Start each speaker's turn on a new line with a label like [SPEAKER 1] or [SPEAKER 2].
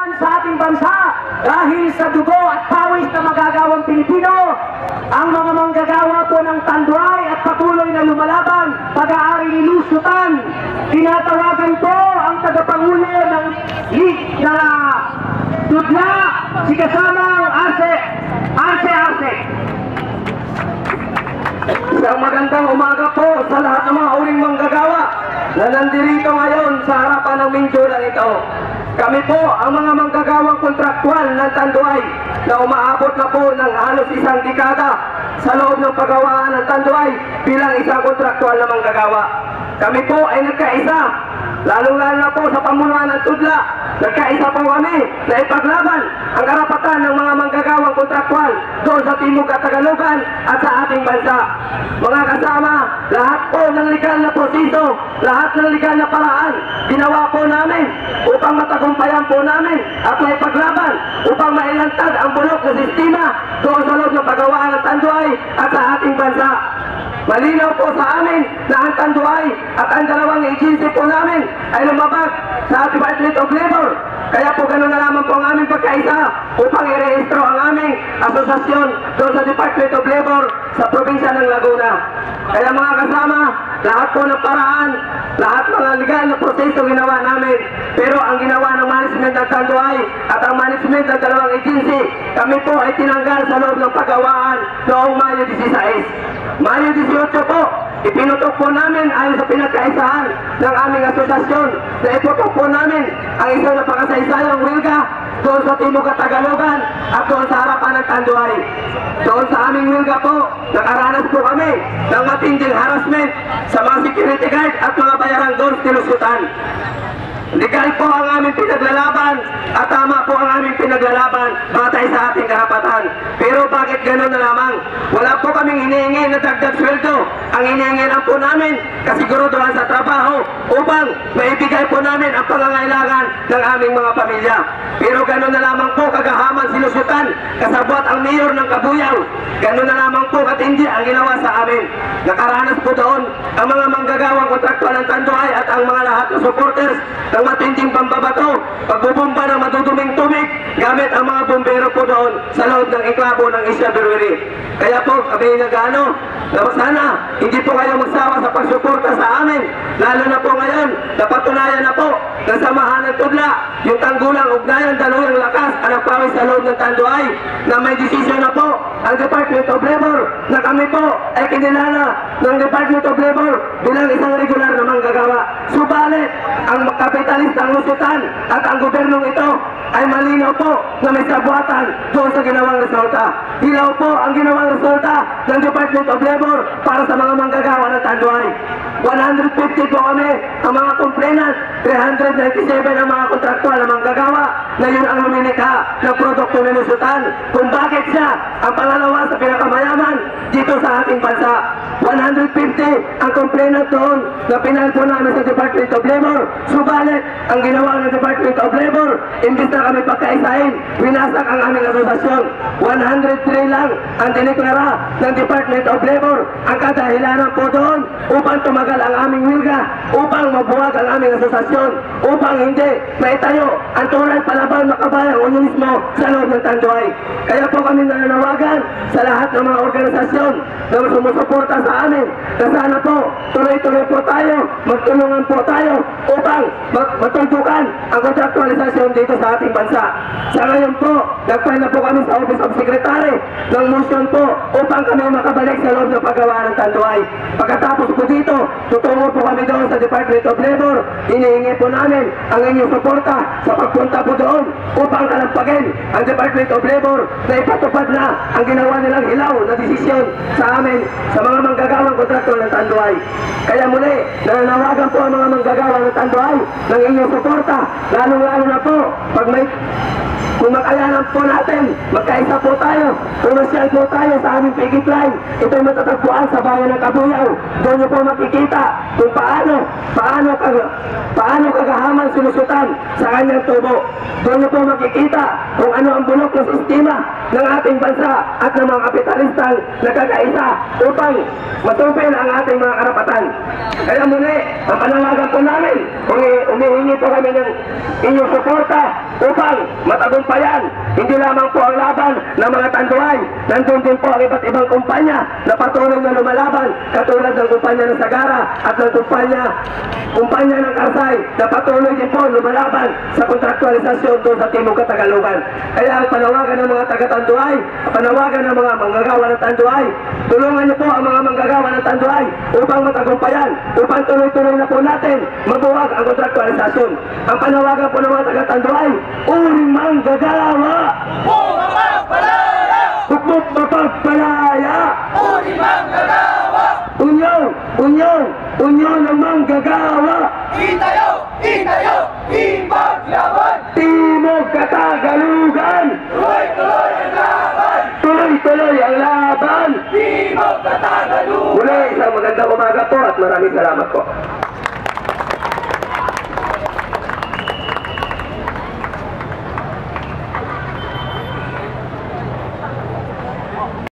[SPEAKER 1] sa ating bansa dahil sa dugo at pawis na magagawang Pilipino, ang mga manggagawa po ng Tanduay at patuloy na lumalaban, pag-aari ni Lusutan. Tinatawagan po ang tagapangulo ng League na Tudla, si kasamang Arce, Arce Arce. Isang magandang umaga po sa lahat ng mga uling manggagawa na nandirito ngayon sa harapan ng Mindjulan ito. Kami po ang mga manggagawang kontraktual ng Tanduay na umaabot na po ng halos isang dekada sa loob ng paggawaan ng Tanduay bilang isang kontraktual na manggagawa. Kami po ay nagkaisa, lalong-lalo po sa pamunuan ng Tudla, nagkaisa po kami na ipaglaban ang karapatan ng mga manggagawang kontraktual doon sa Timog at Tagalogan at sa ating bansa. Mga kasama, lahat po ng legal na proseso, lahat ng legal na paraan, ginawa po namin upang matagumpayan po namin at may paglaban upang mailantad ang bulok na sistema doon sa loob ng paggawaan ng Tanduay at sa ating bansa. Malinaw po sa amin na ang Tanduay at ang dalawang agency po namin ay lumabag sa Department of Labor. Kaya po ganun na lamang po ang aming pagkaisa upang i-rehistro ang aming asosasyon doon sa Department of Labor sa probinsya ng Laguna. Kaya mga kasama, lahat po ng paraan, lahat mga legal na proseso ginawa namin. Pero ang ginawa ng management ng Tanduay at ang management ng kami po ay tinanggal sa loob ng pagawaan noong Mayo 16. Mayo 18 po, ipinutok po namin ayon sa pinagkaisahan ng aming asosasyon na iputok po namin ang isang napakasaysayang wilga doon sa Timog at Tagalogan at doon sa harapan ng Tanduay. Doon sa aming wilga po, nakaranas po kami ng matinding harassment sa mga security guard at mga bayarang doon tinusutan. Legal po ang aming pinaglalaban at tama po ang aming pinaglalaban batay sa ating karapatan. Pero bakit gano'n na lamang? Wala po kaming hinihingi na dagdag sweldo. Ang hinihingi lang po namin kasiguruduhan sa trabaho upang maibigay po namin ang pangangailangan ng aming mga pamilya. Pero gano'n na lamang po kagahaman kasabwat ang mayor ng Kabuyang. Gano'n na lamang po katindi ang ginawa sa amin. Nakaranas po doon ang mga manggagawang kontraktual ng Tanduay at ang mga lahat ng supporters ng matinding pambabato, pagbubumba ng maduduming tubig gamit ang mga bumbero po doon sa loob ng enklabo ng Isla Berwiri. Kaya po, kami nagano, na sana hindi po kayo magsawa sa pagsuporta sa amin. Lalo na po ngayon, napatunayan na po ng samahan ng tudla, yung tanggulang ugnayan, dalawang lakas, anak pawis sa loob ng Tanduay, na may desisyon na po ang Department of Labor na kami po ay kinilala ng Department of Labor bilang isang regular na manggagawa. Subalit, ang kapitalistang lusutan at ang gobernong ito ay malinaw po na may sabuatan doon sa ginawang resulta. Hilaw po ang ginawang resulta ng Department of Labor para sa mga manggagawa ng Tanduay. 150 po kami ang mga complainant, 397 ang mga kontraktual na manggagawa na yun ang luminikha ng produkto ni Lusutan. Kung bakit siya ang pangalawa sa pinakamayaman dito sa ating bansa. 150 ang complainant doon na pinalpo namin sa Department of Labor. Subalit, ang ginawa ng Department of Labor, imbis na kami pagkaisahin, winasak ang aming asosasyon. 103 lang ang diniklara ng Department of Labor. Ang kadahilanan po doon upang tumagal ang aming wilga, upang mabuwag ang aming asosasyon, upang hindi maitayo ang tunay palaban makabayang unionismo sa loob ng Tanduay. Kaya po kami nananawagan sa lahat ng mga organisasyon na sumusuporta sa amin na sana po tuloy-tuloy po tayo, magtulungan po tayo upang matuldukan ang kontraktualisasyon dito sa ating bansa. Sa ngayon po, nagfile na po kami sa Office of Secretary ng motion po upang kami makabalik sa loob ng paggawa ng Tanduay. Pagkatapos po dito, tutungo po kami doon sa Department of Labor. Hinihingi po namin ang inyong suporta sa pagpunta po doon upang kalampagin ang Department of Labor na ipatupad na ang ginawa nilang hilaw na desisyon sa amin sa mga manggagawang kontraktor ng Tanduay. Kaya muli, nananawagan po ang mga manggagawa ng Tanduay ng inyong suporta, lalong-lalo na po pag may kung makayanan po natin, magkaisa po tayo. Pumasyal po tayo sa aming picket line. Ito'y matatagpuan sa bayan ng Kabuyaw. Doon niyo po makikita kung paano, paano, kag, paano kagahaman sinusutan sa kanyang tubo. Doon niyo po makikita kung ano ang bulok ng sistema ng ating bansa at ng mga kapitalistang nagkakaisa upang matupin ang ating mga karapatan. Kaya muli, ang panawagan po namin, kung i- umihingi po kami ng inyong suporta upang matagumpayan, hindi lamang po ang laban ng mga tanduay, nandun din po ang iba't ibang kumpanya na patuloy na lumalaban, katulad ng kumpanya ng Sagara at ng kumpanya, kumpanya ng Karsay na patuloy din po lumalaban sa kontraktualisasyon doon sa Timog Katagalugan. Kaya ang panawagan ng mga taga-tanduay, ang panawagan ng mga manggagawa ng tanduay, tulungan niyo po ang mga manggagawa ng tanduay upang matagumpayan, upang tuloy-tuloy na po natin mabuwag ang kontraktualisasyon. Ang panawagan po ng mga taga-tanduay, uring manggagawa, hukbok mapagpalaya, unyon, unyon, unyon ng manggagawa,
[SPEAKER 2] Itayo! Itayo! Ipaglaban!
[SPEAKER 1] Timog Katagalugan,
[SPEAKER 2] Tuloy-tuloy ang laban!
[SPEAKER 1] tuloy-tuloy ang laban.
[SPEAKER 2] Timog Katagalugan!
[SPEAKER 1] Muli, isang magandang umaga po at maraming salamat po.